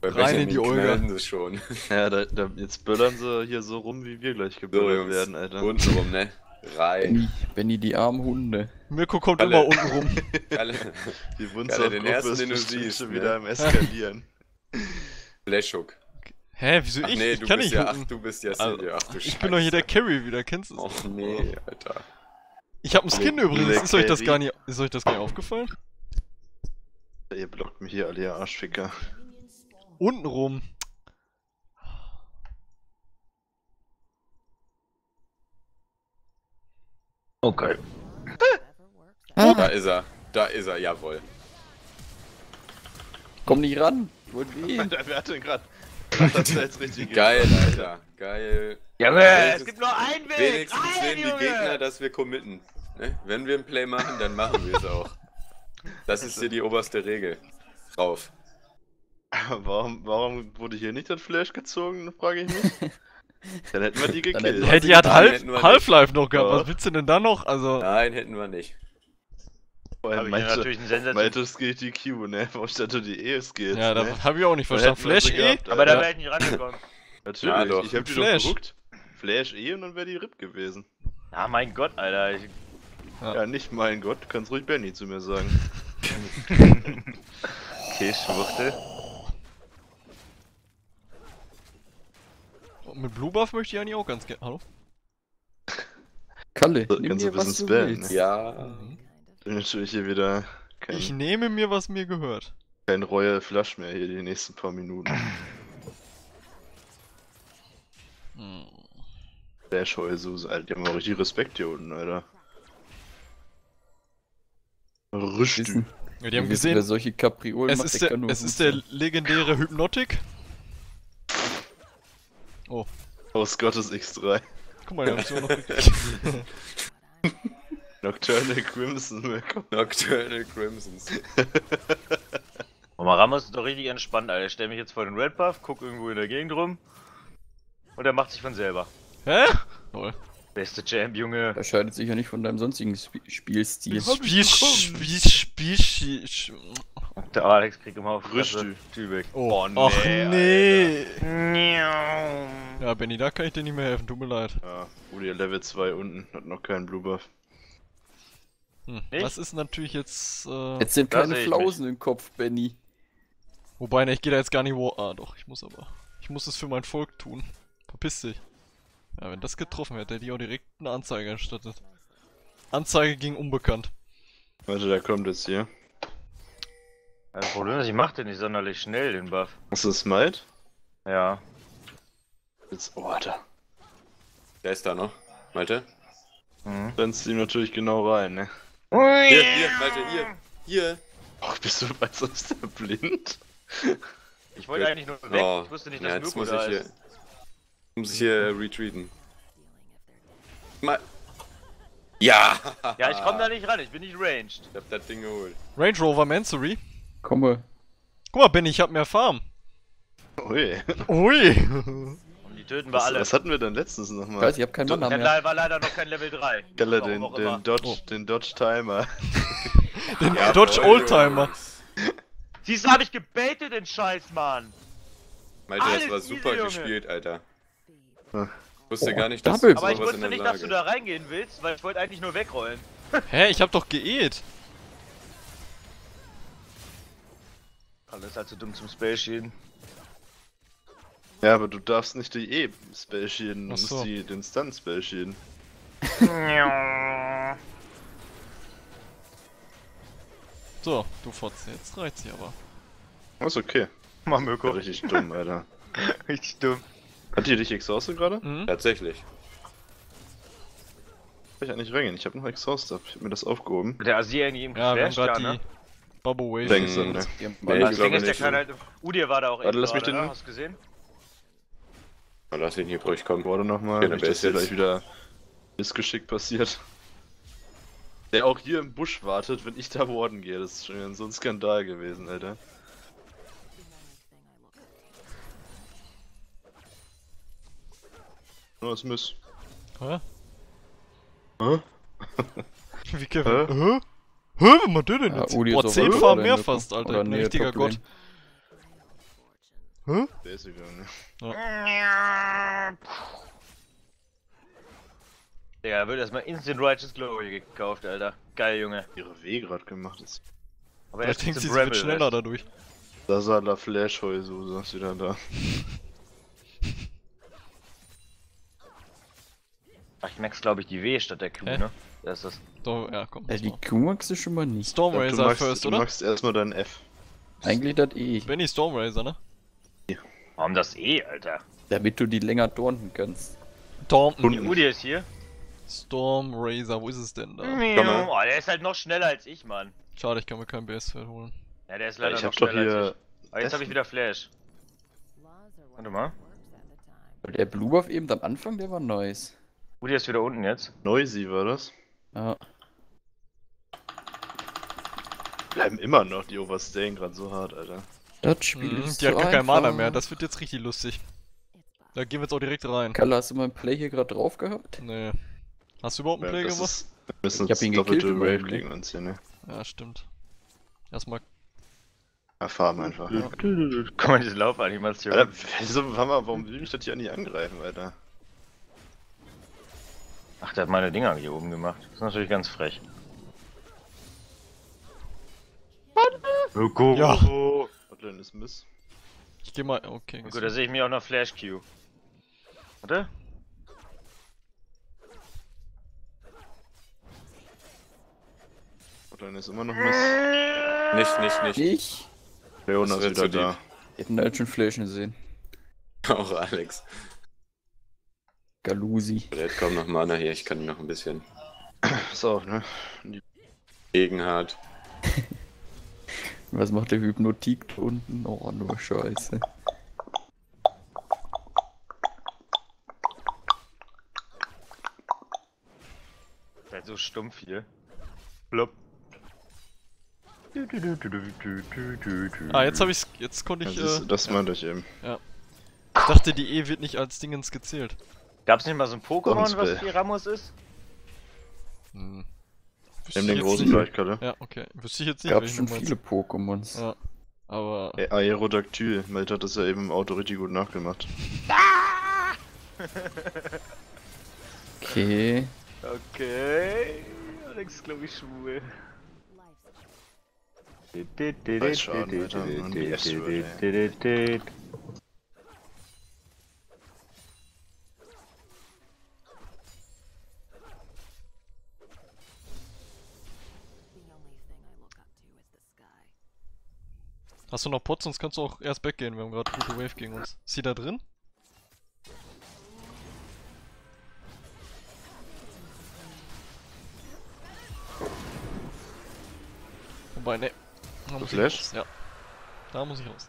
Bei Rein in die Olga. sie schon. Ja, da, da, jetzt böllern sie hier so rum, wie wir gleich So, geböllert Jungs. werden, Alter. Untenrum, ne? Rein. Benny, Benny, die armen Hunde. Mirko kommt Alle. immer unten rum. Alle. Die Wunzer den ersten, den du siehst, schon ne? wieder am Eskalieren. Flashhook. Hä, wieso Ach ich? nee, ich du kann bist nicht ja, ach, du bist ja Also, Silvia. Ach du Ich bin doch hier der Scheiße. Carry wieder, kennst du es? Och nee, Alter. Ich hab einen Skin Der übrigens, ist euch das gar nicht, ist euch das gar nicht aufgefallen? Ihr blockt mich hier alle, ihr Arschficker. Unten rum. Okay. Da ist er. Da ist er, jawohl. Komm nicht ran. Ich wollte. Alter, wer hat denn gerade? Das hat jetzt richtig Geil, Alter. Geil. Junge, Wenigstens- es gibt nur einen Weg! Wenigstens sehen die Junge! Gegner, dass wir committen. Ne? Wenn wir ein Play machen, dann machen wir es auch. Das ist hier die oberste Regel. Drauf. Warum, warum wurde hier nicht das Flash gezogen, frage ich mich. Dann hätten wir die gekillt. hätten Hä, die hat Nein, Half-. Half-Life noch gehabt, Ja. was willst du denn da noch? Also, Nein, hätten wir nicht. Vor allem ja meinte, natürlich einen geht die Q, ne? Warum statt du die E es geht? ja, da ne? hab ich auch nicht verstanden. Flash E? gehabt, Aber da Ja. wäre ich nicht rangekommen. Natürlich, Ja, doch. ich hab die Flash. doch geguckt. Flash E und dann wäre die RIP gewesen. Ja, mein Gott, Alter. Ich, Ja. Ja, nicht mein Gott, du kannst ruhig Benny zu mir sagen. okay, Schwuchtel. Mit Blue Buff möchte ich eigentlich auch ganz gerne. Hallo? Kalle, So, nimm kannst dir was bisschen du spammen, willst. Ja. Bin natürlich hier wieder kein, Ich nehme mir, was mir gehört. kein Royal Flush mehr hier die nächsten paar Minuten. Hm. Flash Heulsuse, Alter, die haben auch richtig Respekt hier unten, Alter. Wissen, Ja, die haben wissen, wer gesehen, solche Kapriolen es macht, ist der der, es ist der legendäre Hypnotic. Aus Gottes X3. Guck mal, den hab ich sogar noch gekriegt. Nocturnal Crimson, willkommen. Nocturnal Crimsons. Mama Ramos ist doch richtig entspannt, Alter. Ich stell mich jetzt vor den Red Buff, guck irgendwo in der Gegend rum. Und er macht sich von selber. Hä? Toll. Beste Champ, Junge. Das scheidet sich ja nicht von deinem sonstigen Sp Spielstil. Spiel, Spiel, Spiel, Spiel, Der Alex kriegt immer auf Rüstü. Tübeck. Oh, Oh, ach nee, nee. Ja, Benny, da kann ich dir nicht mehr helfen, tut mir leid. Ja, Uli Level 2 unten, hat noch keinen Blue Buff. Hm. Nicht? Das ist natürlich jetzt, äh, Jetzt sind keine Flausen im Kopf, Benny. wobei, ne, ich gehe da jetzt gar nicht wo, ah, doch, ich muss aber, ich muss es für mein Volk tun. Verpiss dich. Ja, wenn das getroffen hätte, hätte ich auch direkt eine Anzeige erstattet. Anzeige ging unbekannt. Warte, der kommt jetzt hier. Das Problem ist, ich mach den nicht sonderlich schnell, den Buff. Hast du Smite? Ja. Jetzt, oh, Alter. Der ist da noch. Malte? Mhm. Rennst ihm natürlich genau rein, ne? Hier, hier, Malte, hier. Hier. Och, bist du weiß, ist der blind? Ich wollte eigentlich nur weg. Oh, Ich wusste nicht, ja, dass jetzt Mirko muss da ich hier. ist. Muss ich hier retreaten. Mal. Ja! Ja, ich komm da nicht ran, ich bin nicht ranged. Ich hab das Ding geholt. Range Rover Mansory. Komme. Guck mal, Benny, ich hab mehr Farm. Ui. Ui. Töten wir Was, alle. was hatten wir denn letztens Ich nochmal? weiß, ich hab keinen Der Mana mehr. war leider noch kein Level 3. Galle, Warum den, den Dodge, Oh. den Dodge Timer. Den Ja, Dodge Oldtimer. Siehst du, hab ich gebaitet, den Scheiß, Mann. Malte, das Alles war easy, super Junge. gespielt, Alter. Hm. Ich wusste Oh, gar nicht, dass Double. du Aber ich wusste der nicht, Lage dass du da reingehen willst, weil ich wollte eigentlich nur wegrollen. Hä, ich hab doch geäht. Alles halt zu dumm zum Spell Shielden. Ja, aber du darfst nicht die E-Spell shielden, du musst die, den Stun-Spell shielden. So, du Fotze, jetzt reicht's hier aber. ist okay. Mal Ja, Mirko. richtig dumm, Alter. Richtig dumm. Hat die dich exhausted gerade? Mhm. Tatsächlich. Kann ich eigentlich reingehen, ich hab noch exhausted. Ich hab mir das aufgehoben. Der Asier irgendwie im Ja, wir haben grad ne? die Bubble Wave. Denkst du, Mhm. ne? Ich Das glaube Ding ist, der nicht, kann halt... Udir war da auch Warte, eben lass mich den- ne? Hast du gesehen? Oh, lass ihn hier ruhig kommen. Warte nochmal, Ja, dass ist hier gleich wieder Missgeschick passiert. Der auch hier im Busch wartet, wenn ich da warden gehe. Das ist schon wieder so ein Skandal gewesen, Alter. Nur das Miss. Hä? Hä? Wie Kevin. Hä? Hä? Was macht der denn Ja, jetzt? Uli Boah, ist auf 10 jeden Farm Fall mehr fast, Alter. ein nee, richtiger. Gott. Hä? Der ist egal, ne? Digga, da wird erstmal Instant Righteous Glory gekauft, Alter. Geil, Junge. Ihre W gerade gemacht ist. Aber erst denkt sie, sie wird schneller weißt du? dadurch. Da sah la Flash Heususe, ist wieder da. Ach, ich max glaube ich die W statt der Q, Hä? ne? Da ist das. So, ja, komm. Ja, das die. Q magst du schon mal nicht. Storm du magst, first, du oder? magst erstmal dein F. Eigentlich das E, Benny Storm Razor, ne? Warum das E, Alter? damit du die länger taunten kannst. Taunton. Die Udi ist hier. Storm Razor, wo ist es denn da? mal. Oh, der ist halt noch schneller als ich, Mann. Schade, ich kann mir kein BS-Pferd holen. Ja, der ist leider ich noch hab doch schneller hier. als ich. Aber jetzt habe ich wieder Flash. Warte mal. Weil der Blue Buff eben am Anfang, der war nice. Udi ist wieder unten jetzt. Noisy war das. Ja. Bleiben immer noch die Overstayen gerade so hart, Alter. Das Spiel Mhm, ist die hat gar keinen Mana mehr, das wird jetzt richtig lustig. Da gehen wir jetzt auch direkt rein. Kalle, hast du mal ein Play hier gerade drauf gehabt? Nee. Hast du überhaupt einen Play das gemacht? ist, wir müssen Ich hab ihn doppelte gekillt Wave ne? gegen uns hier, ne? Ja, stimmt. Erstmal. Erfahren einfach. Ja. Guck mal, diese Laufanimation. Alter, wieso, warte warum will mich das hier nicht angreifen, Alter? Ach, der hat meine Dinger hier oben gemacht. Das ist natürlich ganz frech. Öko. Ja. Hotline ist Miss. Ich geh mal. Okay. Gut, da sehe ich mich auch noch Flash Q. Warte. Hotline ist immer noch Miss. Nicht, nicht, nicht. Ich? Leona ist wieder da. Hätten halt schon Flashen gesehen. Auch Alex. Galusi. Vielleicht kommt noch Mana hier, ich kann ihn noch ein bisschen auf, ne? gegenhart. Was macht der Hypnotik da unten? Oh, nur Scheiße. Seid so stumpf hier. Blub. Ah, jetzt habe ich's. Jetzt konnte ich. Das, Äh, ist, das meinte ich eben. ich dachte, die E wird nicht als Dingens gezählt. Gab's nicht mal so ein Pokémon, was Ramos ist? Hm. Wüsste Nimm den großen. Gleichkalle. Ja, okay. Wüsste ich jetzt nicht. Gab schon viele Pokémons. Ja. Aber. Ä- Aerodactyl, Meld hat das ja eben im Auto richtig gut nachgemacht. Okay. Okay. Alex glaube ich schwul. Preisschaden, Alter, Mann, die Hast du noch Pots, sonst kannst du auch erst backgehen. Wir haben gerade gute Wave gegen uns. Ist sie da drin? Wobei, ne. Da muss ich Flash? raus, Ja. Da muss ich raus.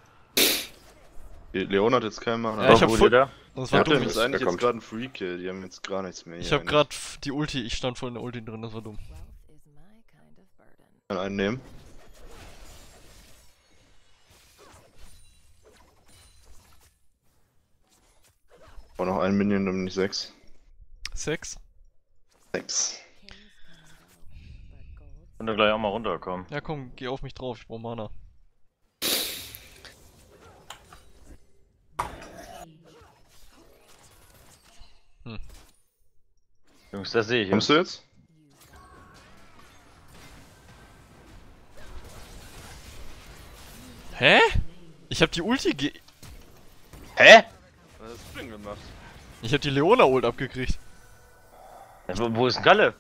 Die Leona hat jetzt keinen Mana. Ja, ich hab voll- da? Das war Ja, dumm. Ich, eigentlich Der jetzt kommt. gerade ein Free-Kill, die haben jetzt gar nichts mehr ich hab grad die Ulti, ich stand voll in der Ulti drin, das war dumm. Wealth Kann einen. War noch ein Minion, dann bin ich sechs. Sechs. Gold Und dann gleich auch mal runterkommen. Ja komm, geh auf mich drauf, ich brauch Mana. Jungs, das sehe ich. Kommst du jetzt? Hä? Ich hab die Ulti ge... Hä? Du denn gemacht? Ich hab die Leona-Ult abgekriegt. Ja, wo, wo ist Galle?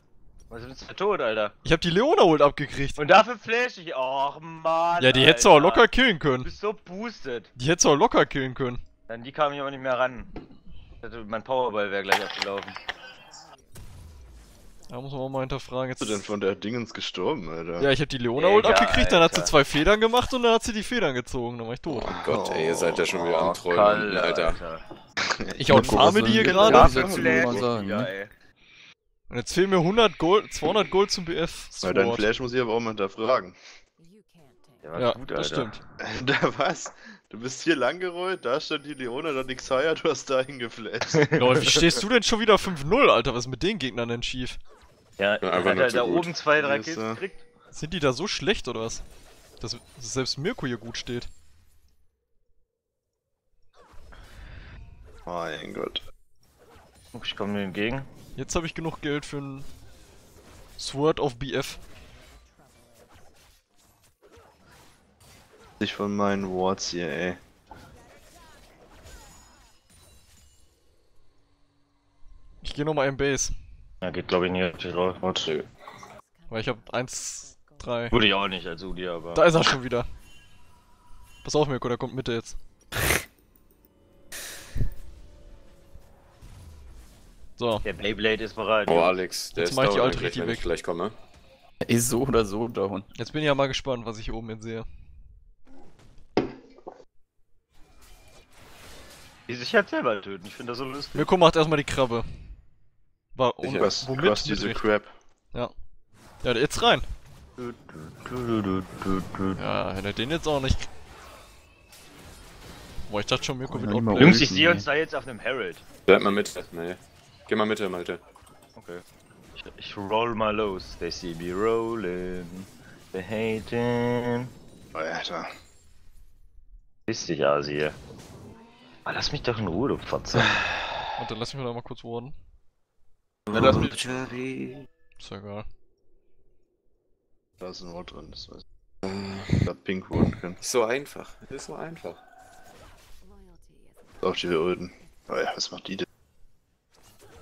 Was ist denn tot, Alter? Ich hab die Leona-Ult abgekriegt. Und dafür flash ich. Och man. Ja, die hättest du auch locker killen Du können. bist so boosted. Die hättest du auch locker killen können. Dann die kam ich aber nicht mehr ran. Mein Powerball wäre gleich abgelaufen. Da muss man auch mal hinterfragen. Jetzt Bist du denn von der Dingens gestorben, Alter? ja, ich hab die Leona-Ult Digga, abgekriegt, dann hat sie Alter. zwei Federn gemacht und dann hat sie die Federn gezogen. Dann war ich tot. Oh Gott, ey, ihr seid ja schon wieder am Oh, Trollen, Kalle, Alter. Ich Ja, und guck, farme was die hier gerade. Ja, ne? ey. Und jetzt fehlen mir 100 Gold, 200 Gold zum BF. Weil dein. Flash muss ich aber auch mal hinterfragen. Ja, gut, das Alter. stimmt. Da was? Du bist hier lang gerollt, da stand die Leona, dann die Xayah, du hast dahin geflasht. Lol, wie stehst du denn schon wieder 5-0, Alter? Was ist mit den Gegnern denn schief? Ja, Ja, einfach hat er zu da gut. oben zwei, drei Kills gekriegt. Sind die da so schlecht oder was? Dass, dass selbst Mirko hier gut steht. Mein Gott. Guck, Ich komme dir entgegen. Jetzt habe ich genug Geld für ein Sword of BF. Sich von meinen Wards hier, ey. Ich gehe nochmal im Base. Ja, geht glaube ich nicht richtig raus. Nö. Weil ich habe 1, 3. Würde ich auch nicht als Udi, aber. Da ist er schon wieder. Pass auf, Mirko, der kommt Mitte jetzt. So, Der Beyblade ist bereit. Oh, ja. Alex, der Jetzt ist mach ich die alte richtig wenn ich weg. gleich komme. Er ist so oder so down. jetzt bin ich ja mal gespannt, was ich hier oben jetzt sehe. Die sich halt selber töten. Ich finde das so lustig. Mirko macht erstmal die Krabbe. War, Sicher. Was, womit? was diese Mit Crap. Ja, jetzt rein. Ja, er den jetzt auch nicht. Boah, ich dachte schon, Mirko Oh, wird ja, outplayed. Jungs, ich sehe uns da jetzt auf einem Herald. Bleib mal Mitte. Nee. Geh mal Mitte, Malte. Okay. Ich, ich roll mal los. They see me rolling. They hating. Alter. Piss dich, Asi. Ah, lass mich doch in Ruhe, du Fotze. Warte, lass mich mal da mal kurz warden. Na, lass mich. Ist ja egal. Da ist ein Ward drin, das weiß ich. Da Pink wurden können. Ist so einfach. Ist so einfach. Auf die Ulten. Oh ja, was macht die denn?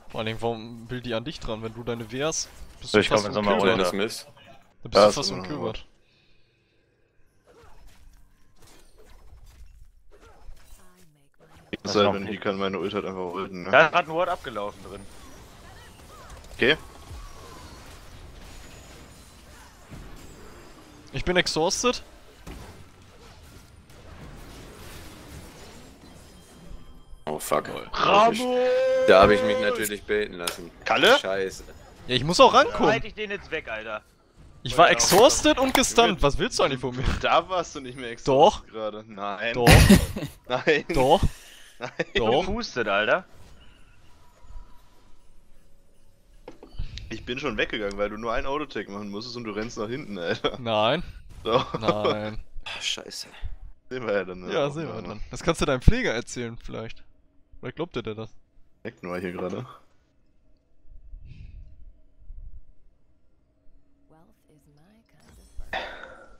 Vor allen Dingen, warum will die an dich dran? Wenn du deine wärst, bist du ich komm fast mal unkillbar. Kleines Mist. Dann bist Ja, du ist fast unkillbar. I make my Es Das sei noch denn, nicht. die kann meine Ult halt einfach ulten, ne? Da ist gerade ein Ward abgelaufen drin. Okay. Ich bin exhausted. Oh fuck. Ramo! Da habe ich mich natürlich baiten lassen. Kalle? Scheiße. Ja, ich muss auch rankommen. Halt ich den jetzt weg, Alter. Ich war exhausted und gestunt. Was willst du eigentlich von mir? Da warst du nicht mehr extra Doch. gerade. Nein. Doch, Nein. doch, Nein. doch. Pustet, Alter. Ich bin schon weggegangen, weil du nur einen Autotech machen musstest und du rennst nach hinten, Alter. Nein, Doch. nein. Ah, scheiße. Sehen wir ja dann. ne? Ja, sehen wir dann. Das kannst du deinem Pfleger erzählen, vielleicht. Oder glaubt dir der das? Direkt nur hier gerade. wealth is my kind of bird.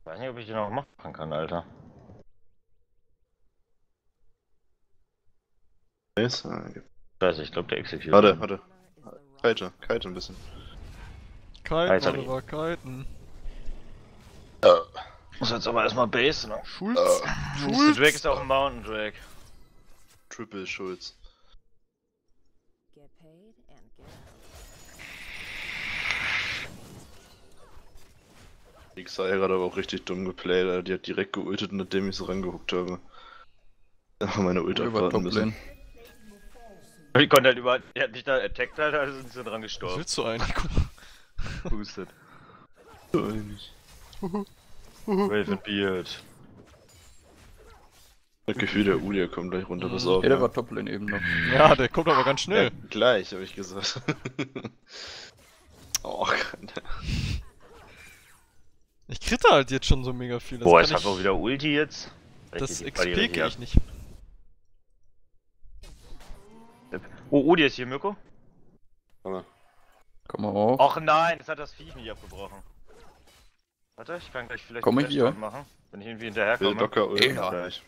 Ich weiß nicht, ob ich den noch machen kann, Alter. Yes? Ah, okay. Scheiße, ich glaube der execute. Warte, warte. Kite, kite ein bisschen. Kiten, warte, war Kiten. Muss jetzt aber erstmal Base, ne? Schulz. Der Drake ist auch ein Mountain Drake. Triple Schulz. Die Xayah hat aber auch richtig dumm geplayt. Die hat direkt geultet, nachdem ich so rangehuckt habe. Da meine Ult abwarten müssen. Ich konnte halt über. Er hat mich da attackt, Alter, also sind sie dran Was gestorben. willst du eigentlich? Guck mal. Pustet. Wave and Beard. Das Gefühl, der Ulia kommt gleich runter, pass auf. Ja, der ja. war Toplane eben noch. Ja, der kommt aber ganz Ja, schnell. gleich, habe ich gesagt. oh, Gott. Ich kritte halt jetzt schon so mega viel. Das Boah, halt ich, auch wieder Ulti jetzt. Das XP krieg ich nicht. Oh, Udi ist hier, Mirko. Komm mal. Komm mal auf. Och nein, jetzt hat das Vieh mich abgebrochen. Warte, ich kann gleich vielleicht Komm mal einen hier. Machen, wenn ich irgendwie Will hinterherkomme. Docker Ult Ja. gleich.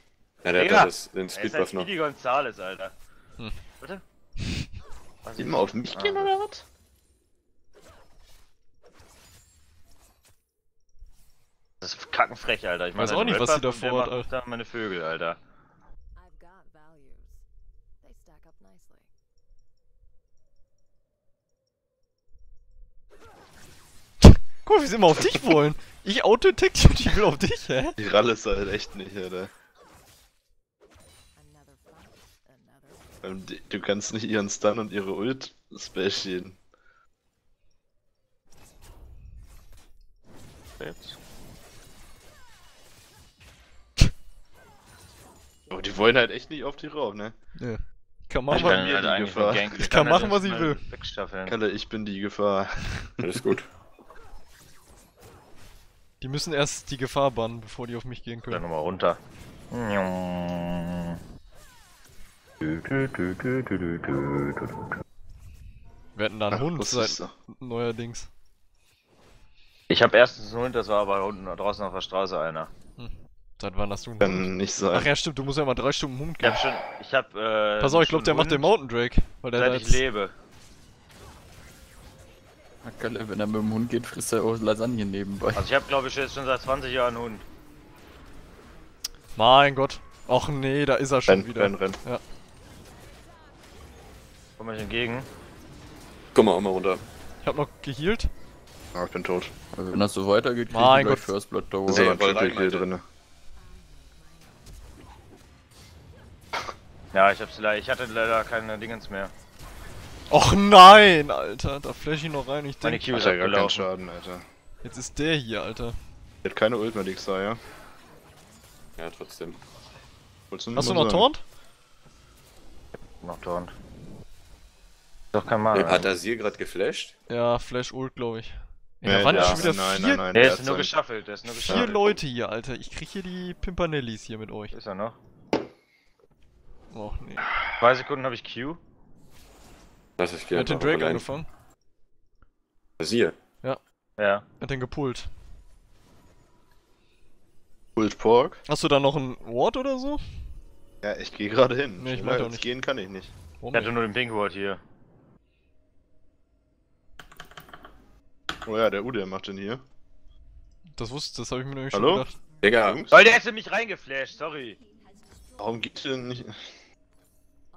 Ja, der Digga. hat das, den ist Speedbuff noch. Speedy Gonzales, Alter. Hm. Warte. Was Immer auf mich gehen, oder was? Das ist kackenfrech, Alter. Ich Weiß auch nicht, was sie da vorhat, Da meine Vögel, Alter. Guck mal, wie sie immer auf dich wollen. Ich die und ich will auf dich, hä? Die Ralle ist halt echt nicht, Alter. Another Ähm, Du kannst nicht ihren Stun und ihre Ult spashen. Jetzt. Aber die wollen halt echt nicht auf die rauf, ne? Ja. Kann Ich machen, war kann mir halt die Gefahr. ganken. Ich kann halt machen, was ich will. Kalle, ich bin die Gefahr. Alles gut. Die müssen erst die Gefahr bannen, bevor die auf mich gehen können. Dann nochmal runter. Wir hätten da einen Hund seit neuerdings. Ich hab erstens einen Hund, das war aber unten draußen auf der Straße einer. Hm. Seit wann hast du einen Hund? nicht sein. Ach ja, stimmt, du musst ja mal drei Stunden Hund geben. Ich hab schon, ich hab, äh, Pass auf, ich glaube, der macht den Mountain Drake. Weil der seit ich lebe. Na, Kalle, wenn er mit dem Hund geht, frisst er auch Lasagne nebenbei. Also ich habe, glaube ich, jetzt schon seit 20 Jahren einen Hund. Mein Gott. Ach nee, da ist er schon Renn, wieder. renn, renn. Komm euch entgegen. Komm mal auch mal runter. Ich hab noch gehealt. Ah, ich bin tot. Also wenn das so weitergeht, krieg Mein ich gleich Gott. First Blood aber ein voll rein, Alter. drinne. Ja, ich hab's leider, ich hatte leider keine Dingens mehr. Och nein, Alter. Da flash ich noch rein. Ich Meine denke, Q ist keinen abgelaufen. Schaden, Alter. jetzt ist der hier, Alter. Der hat keine Ult mehr, die Xayah. Ja, trotzdem. Wolltest Hast du noch? Taunt? Noch Taunt. Doch kein Mal. Ey, Hat Asir gerade geflasht? Ja, Flash Ult, glaube ich. Ey, Nee, da waren der- schon wieder nein, vier, nein, nein, Der hat ist nur geschaffelt, der ist nur vier geschaffelt. Leute hier, Alter. Ich krieg hier die Pimpanellis hier mit euch. Ist er noch? Och nee. Zwei Sekunden habe ich Q. Lass ich Er gerne. hat den Drake angefangen. Asir. Ja. Er hat den gepullt. Pulled Pork? Hast du da noch einen Ward oder so? Ja, ich gehe gerade hin. Nee, ich auch als nicht. Gehen kann ich nicht. Warum Ich hatte nicht? nur den Pink Ward hier. Oh ja, der Ude macht den hier. Das wusste, das habe ich mir nämlich Hallo? schon gedacht. Digga? Weil der ist in mich reingeflasht, sorry. Warum geht der denn nicht?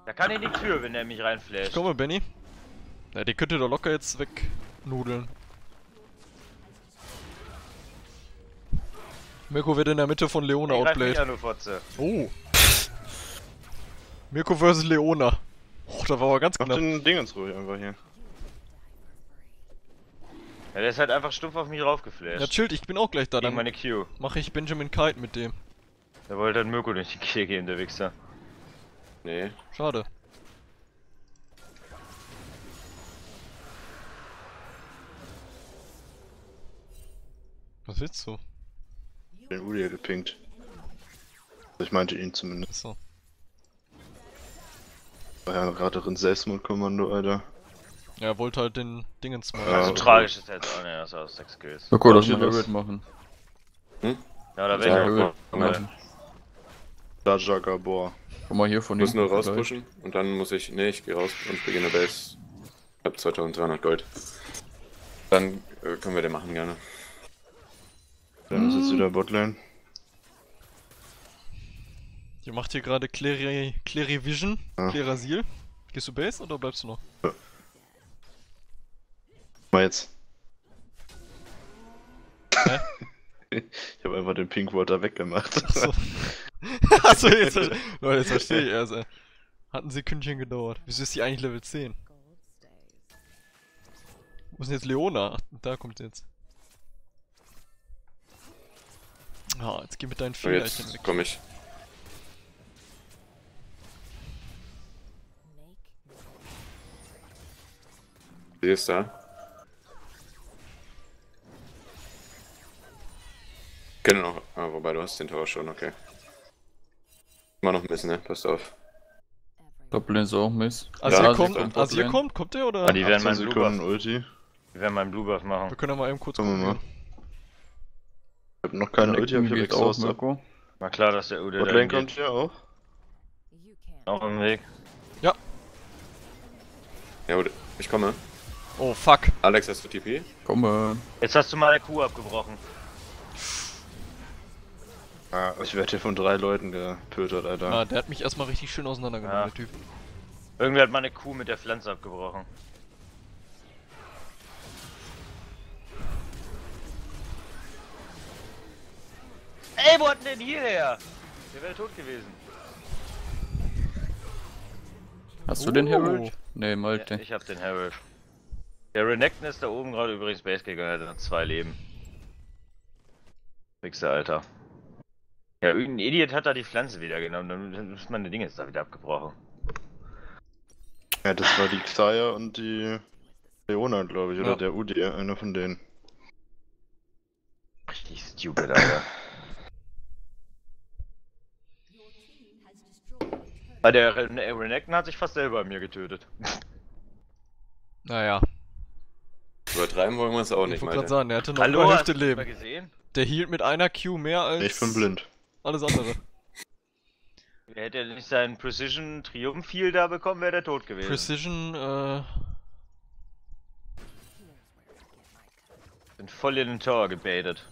Da kann ich nichts für, wenn der mich reinflasht. Komm mal, Benny. Ja, die könnt ihr doch locker jetzt wegnudeln. Mirko wird in der Mitte von Leona Ich outplayed. an, Fotze. Oh. Mirko versus Leona. Oh, da war aber ganz Mach knapp. den Dingens ruhig einfach hier. Ja, der ist halt einfach stumpf auf mich raufgeflasht. Ja, chillt, ich bin auch gleich da. Gegen Dann meine Q. mache ich Benjamin Kite mit dem. Der wollte halt Mirko durch die Kiel gehen, der Wichser. Nee. Schade. Was willst du? Den Ude hier gepinkt. Also ich meinte ihn zumindest. Achso. War ja gerade drin Selbstmordkommando, Alter. Ja, er wollte halt den Dingens mal. Ja, so okay. tragisch ist jetzt auch nicht, dass er aus 6 Kills. Mirko, lass Glaub mal ich, Herald das- machen. Ja, da Ja, wäre ich mal. machen. Raja Gabor. Komm mal hier von Ich muss nur hinten rauspushen und dann muss ich. Nee, ich gehe raus und beginne Base. Ich hab 2300 Gold. Dann äh, können wir den machen gerne. Dann ist jetzt wieder Botlane. Ihr macht hier gerade Clary, Clary Vision, Ja. Clarasil. Gehst du Base oder bleibst du noch? Mal jetzt. Hä? ich habe einfach den Pink Water weggemacht. Achso. Achso, jetzt, Leute, jetzt verstehe ich erst. ey. Hat ein Sekündchen gedauert. Wieso ist die eigentlich Level 10? Wo ist denn jetzt Leona? Ach, da kommt sie jetzt. Ah, jetzt geh mit deinen So, Fingerchen jetzt weg. komme ich. Sie ist da. Noch. Ah, wobei du hast den Tower schon, okay. Immer noch ein bisschen, ne? Passt auf. Doppeln ist auch Miss. Asir Ja, kommt, sie kommt Asir Botlane. kommt, kommt der oder? Ah, die werden 18 meinen Blue Buff, Ulti. die werden meinen Blue Buff machen. Wir können ja mal eben kurz Gucken. Ich hab noch keine Ulti, hab ich geht auch, exhausted. Mirko. War klar, dass der Ude da kommt hier auch. Auch im Weg. Ja, gut, ich komme. Oh, fuck. Alex, hast du TP? Komm. Jetzt hast du mal der Kuh abgebrochen. Ah, ich werde hier von drei Leuten gepötert, Alter. Ah, der hat mich erstmal richtig schön auseinandergenommen, Ja. der Typ. Irgendwie hat meine Kuh mit der Pflanze abgebrochen. Ey, wo hat denn hierher? Der wäre tot gewesen. Hast du den Oh. Herald? Nee, Ja, Malte. ich hab den Herald. Der Renekton ist da oben gerade übrigens Base gegangen, hat noch zwei Leben. Wichser, Alter. Ja, irgendein Idiot hat da die Pflanze wieder genommen, dann ist meine Dinge jetzt da wieder abgebrochen. Ja, das war die Xayah und die Leona, glaube ich, oder Ja. der Udi, einer von denen. Richtig stupid, Alter. Ah, der äh, Renekton hat sich fast selber mir getötet. Naja, Übertreiben wollen wir es auch ich nicht, wollte gerade sagen, der hatte noch Hallo, hast Hälfte Leben. gesehen? Der hielt mit einer Q mehr als Ich bin blind. Alles andere. Hätte er nicht seinen Precision Triumph Heal da bekommen, wäre der tot gewesen. Precision, äh, Bin voll in den Tower gebaitet.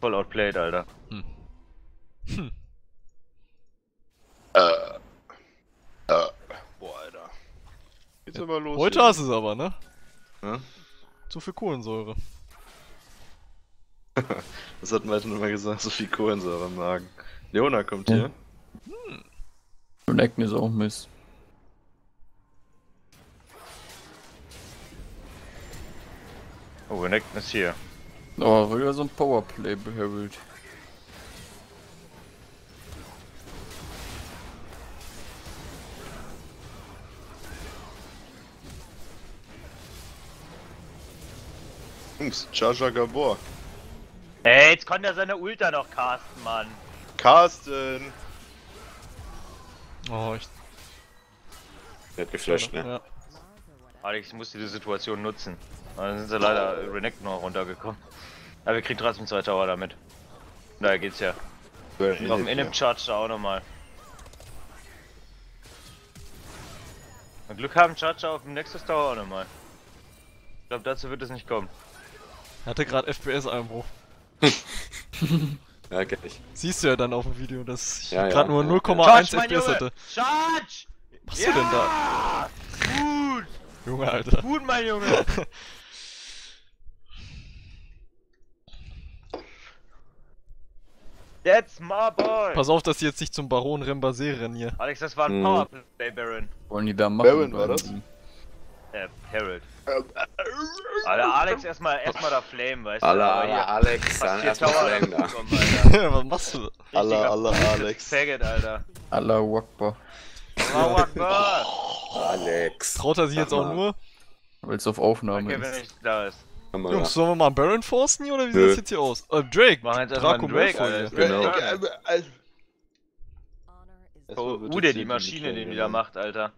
Voll outplayed, Alter. Äh. Äh. Boah, Alter. Geht's aber los. heute hier. hast du es aber, ne? Ja? Zu viel Kohlensäure. Das hat Martin immer gesagt, so viel Kohlensäure im Magen. Leona kommt hier. Und Ecken ist auch Mist. Oh, Renekton ist hier. Oh, wieder so ein Powerplay behäbelt. Jungs, Jaja Gabor. Ey, jetzt konnte er seine Ulta noch casten, Mann. Carsten! Oh, ich. Der hat geflasht, ne? Ja. Alex muss diese Situation nutzen. Dann sind sie leider Renekton noch runtergekommen. Aber wir kriegen trotzdem zwei Tower damit. Daher geht's ja. Auf dem In-Charge da auch nochmal. Wenn Glück haben, Charger auf dem Nexus Tower auch nochmal. Ich glaube, dazu wird es nicht kommen. Er hatte gerade FPS-Einbruch. Ja, kenn ich. Siehst du ja dann auf dem Video, dass ich Ja, ja, gerade nur ja. 0,1 FPS hatte. Charge! Was du denn da? Gut! Junge, Alter. Gut, mein Junge! That's my boy! Pass auf, dass die jetzt nicht zum Baron Rembase rennen hier. Alex, das war ein Hm. Powerplay, Baron. Wollen die da machen? Baron war das? Äh, Harold. Alter, Alex, erstmal erstmal da Flame, weißt du? Hier alla, Alex, dann erstmal Flame da. bekommen, Alter. Was machst du? Richtiger Allah, Alex. Faggot, Alter. Allah Wakbar. Allahu Akbar! Alex. Traut er sich jetzt auch nur? Weil es auf Aufnahme Okay, wenn ist. ich da ist. Jungs, sollen wir mal einen Baron forcen hier oder wie Nö. sieht das jetzt hier aus? Äh, Drake! Machen jetzt erstmal Draco einen Drake, Alter. Genau. Honor is Oh, Erstmal wird Ude, jetzt die Maschine, den Klinge macht, Alter.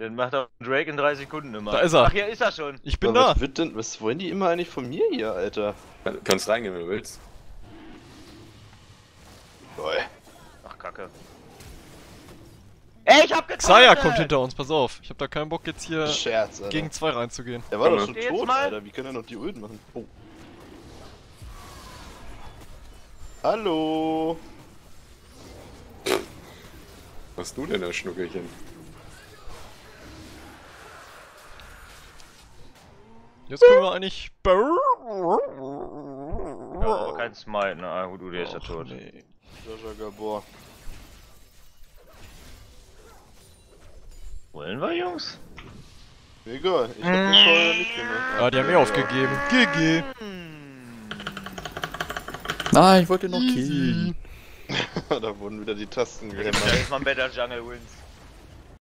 Den macht auch Drake in drei Sekunden immer. Da ist er. Ach, hier ist er schon. Ich bin Aber da! Was wird denn, was wollen die immer eigentlich von mir hier, Alter? Kann- Kannst reingehen, wenn du willst. Lol. Ach, Kacke. Ey, ich hab getroffen! Xayah kommt hinter uns, pass auf. Ich hab da keinen Bock jetzt hier Scherz, gegen zwei reinzugehen. Der war doch schon tot, mal. Alter. Wie kann er noch die Ulten machen? Oh. Hallo. Was hast du denn da, Schnuckelchen? Jetzt können wir eigentlich. Ja, aber kein Smite, ne? Ah, gut, Ude ist ja tot. nee. Jaja Gabor. Wollen wir, Jungs? Egal, ich hab den ja nicht gemacht. Ah, die haben eh aufgegeben. GG! Nein, ich wollte noch killen. da wurden wieder die Tasten Da gehämmert. ist mal ein Better Jungle Wins.